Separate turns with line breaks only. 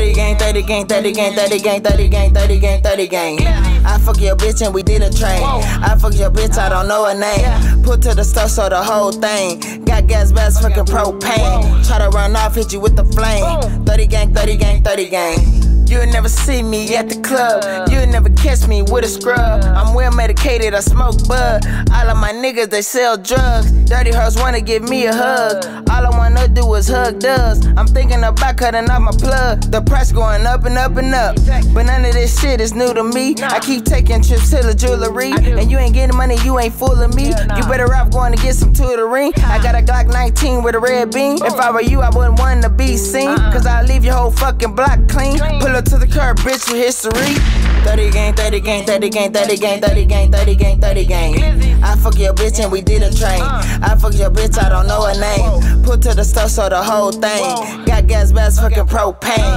30 gang, 30 gang, 30 gang, 30 gang, 30 gang, 30 gang, 30 gang. I fuck your bitch and we did a train. I fuck your bitch, I don't know her name. Put to the stove so the whole thing. Got gas, bags, fucking propane. Try to run off, hit you with the flame. 30 gang, 30 gang, 30 gang. You'll never see me at the club. You'll never catch me with a scrub. I'm well medicated, I smoke bud. All of my niggas, they sell drugs. Dirty hoes wanna give me a hug. All I wanna do is hug does. I'm thinking about cutting off my plug. The price going up and up and up. But none of this shit is new to me. I keep taking trips to the jewelry. And you ain't getting money, you ain't fooling me. You better off going to get some tutoring. I got a Glock 19 with a red beam. If I were you, I wouldn't want to be seen. Cause I leave your whole fucking block clean. Pull up to the curb, bitch, with history. 30 gang, 30 gang, 30 gang, 30 gang, 30 gang, 30 gang, 30 gang. I fuck your bitch and we did a train. I fuck your bitch, I don't know her name. Put to the stove so the whole thing. Got gas, bags, fucking propane.